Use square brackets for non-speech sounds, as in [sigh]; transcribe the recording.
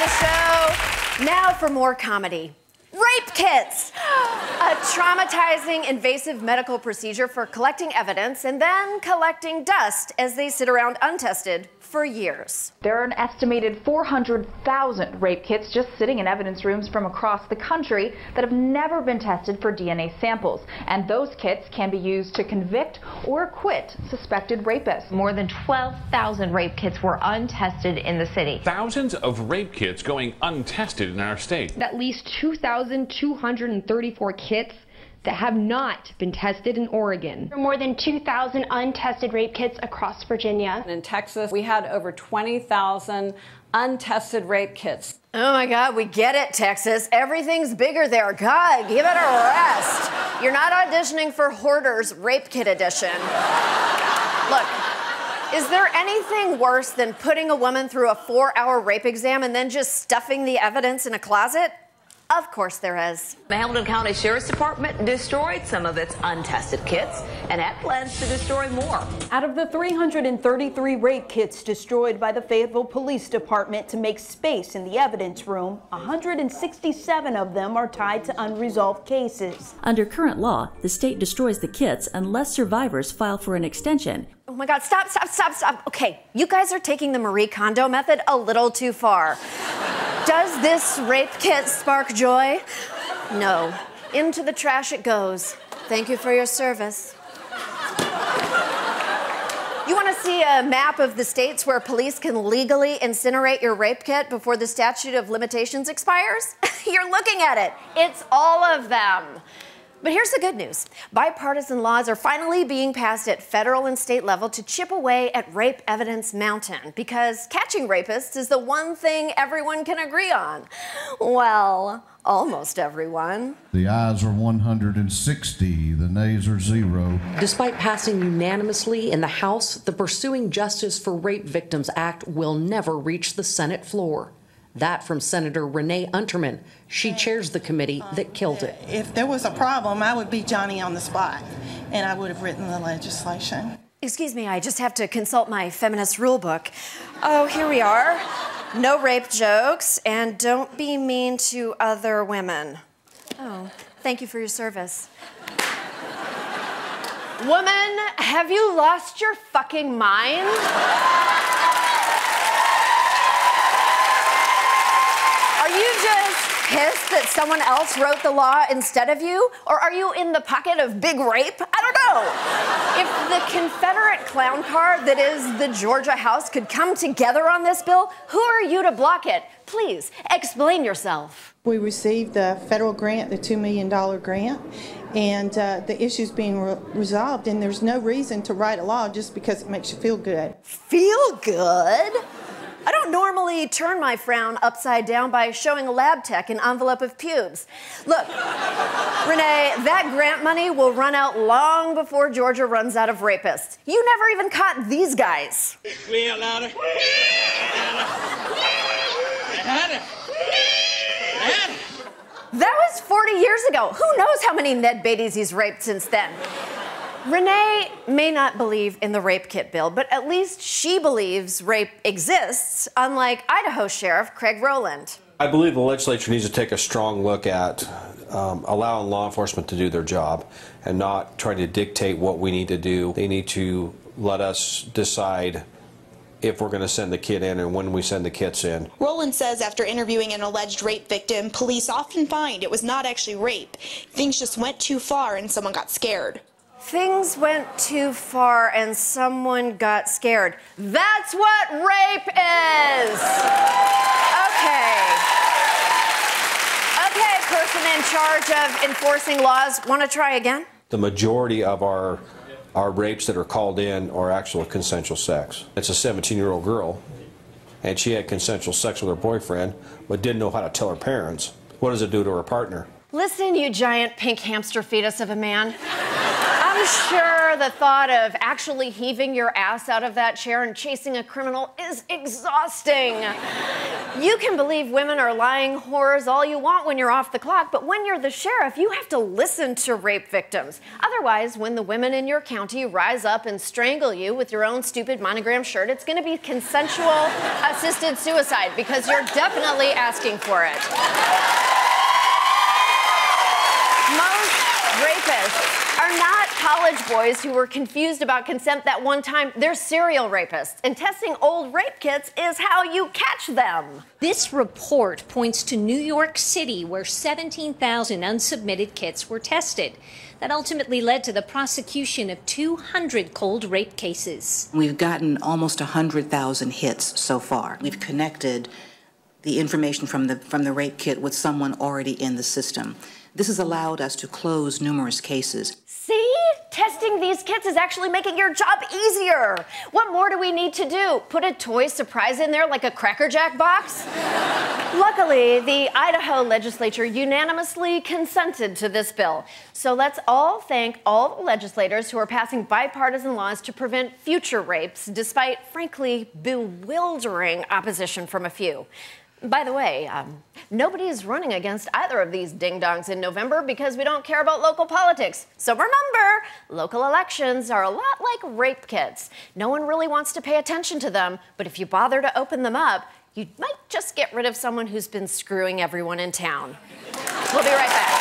the show. Now for more comedy. Rape kits! [gasps] [gasps] [gasps] A traumatizing, invasive medical procedure for collecting evidence and then collecting dust as they sit around untested for years. There are an estimated 400,000 rape kits just sitting in evidence rooms from across the country that have never been tested for DNA samples. And those kits can be used to convict or acquit suspected rapists. More than 12,000 rape kits were untested in the city. Thousands of rape kits going untested in our state. At least 2,234 kits that have not been tested in Oregon. There are more than 2,000 untested rape kits across Virginia. And in Texas, we had over 20,000 untested rape kits. Oh my God, we get it, Texas. Everything's bigger there. God, give it a rest. You're not auditioning for Hoarders Rape Kit Edition. Look, is there anything worse than putting a woman through a four hour rape exam and then just stuffing the evidence in a closet? Of course there is. The Hamilton County Sheriff's Department destroyed some of its untested kits and had plans to destroy more. Out of the 333 rape kits destroyed by the Fayetteville Police Department to make space in the evidence room, 167 of them are tied to unresolved cases. Under current law, the state destroys the kits unless survivors file for an extension. Oh my God, stop, stop, stop, stop. Okay, you guys are taking the Marie Kondo method a little too far. Does this rape kit spark joy? No. Into the trash it goes. Thank you for your service. You want to see a map of the states where police can legally incinerate your rape kit before the statute of limitations expires? [laughs] You're looking at it. It's all of them. But here's the good news bipartisan laws are finally being passed at federal and state level to chip away at Rape Evidence Mountain because catching rapists is the one thing everyone can agree on. Well, almost everyone. The ayes are 160, the nays are zero. Despite passing unanimously in the House, the Pursuing Justice for Rape Victims Act will never reach the Senate floor. That from Senator Renee Unterman. She uh, chairs the committee uh, that killed it. If there was a problem, I would be Johnny on the spot, and I would have written the legislation. Excuse me, I just have to consult my feminist rule book. Oh, here we are. No rape jokes, and don't be mean to other women. Oh, thank you for your service. Woman, have you lost your fucking mind? Are you just pissed that someone else wrote the law instead of you? Or are you in the pocket of big rape? I don't know. If the Confederate clown car that is the Georgia House could come together on this bill, who are you to block it? Please explain yourself. We received the federal grant, the $2 million grant, and uh, the issue's being re- resolved, and there's no reason to write a law just because it makes you feel good. Feel good? I don't normally turn my frown upside down by showing a lab tech an envelope of pubes. Look, Renee, that grant money will run out long before Georgia runs out of rapists. You never even caught these guys. Louder. That was 40 years ago. Who knows how many Ned Beatties he's raped since then? Renee may not believe in the rape kit bill, but at least she believes rape exists, unlike Idaho Sheriff Craig Rowland. I believe the legislature needs to take a strong look at um, allowing law enforcement to do their job and not try to dictate what we need to do. They need to let us decide if we're going to send the kid in and when we send the kits in. Rowland says after interviewing an alleged rape victim, police often find it was not actually rape. Things just went too far and someone got scared. Things went too far and someone got scared. That's what rape is! Okay. Okay, person in charge of enforcing laws, want to try again? The majority of our our rapes that are called in are actual consensual sex. It's a 17 year old girl, and she had consensual sex with her boyfriend, but didn't know how to tell her parents. What does it do to her partner? Listen, you giant pink hamster fetus of a man. I'm sure the thought of actually heaving your ass out of that chair and chasing a criminal is exhausting. You can believe women are lying whores all you want when you're off the clock, but when you're the sheriff, you have to listen to rape victims. Otherwise, when the women in your county rise up and strangle you with your own stupid monogram shirt, it's going to be consensual assisted suicide because you're definitely asking for it. Most rapists are not college boys who were confused about consent that one time. They're serial rapists. And testing old rape kits is how you catch them. This report points to New York City, where 17,000 unsubmitted kits were tested. That ultimately led to the prosecution of 200 cold rape cases. We've gotten almost 100,000 hits so far. We've connected the information from the, from the rape kit with someone already in the system. This has allowed us to close numerous cases. See? These kits is actually making your job easier. What more do we need to do? Put a toy surprise in there like a Cracker Jack box? [laughs] Luckily, the Idaho legislature unanimously consented to this bill. So let's all thank all the legislators who are passing bipartisan laws to prevent future rapes, despite, frankly, bewildering opposition from a few. By the way, um, nobody is running against either of these ding dongs in November because we don't care about local politics. So remember, local elections are a lot like rape kits. No one really wants to pay attention to them, but if you bother to open them up, you might just get rid of someone who's been screwing everyone in town. We'll be right back.